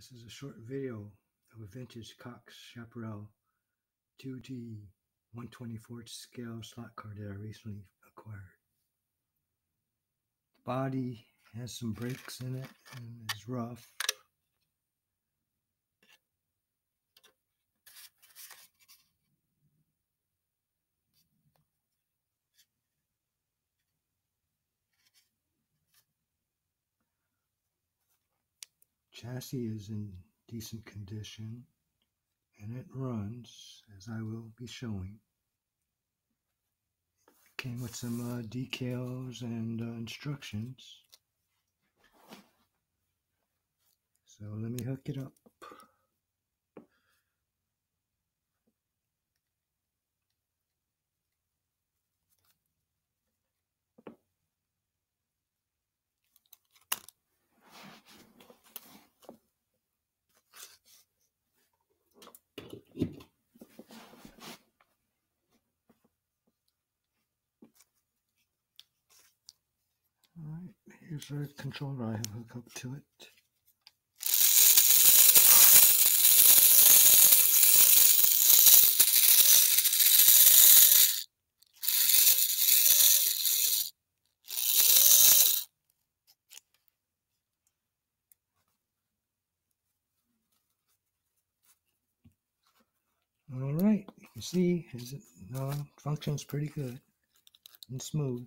This is a short video of a vintage Cox Chaparral 2D 124 scale slot car that I recently acquired. The body has some breaks in it and is rough. Chassis is in decent condition and it runs as I will be showing. Came with some uh, decals and uh, instructions. So let me hook it up. Here's our controller I have hooked up to it. Alright, you can see it functions pretty good and smooth.